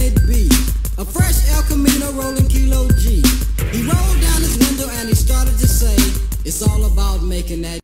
A fresh El Camino rolling Kilo G. He rolled down his window and he started to say, it's all about making that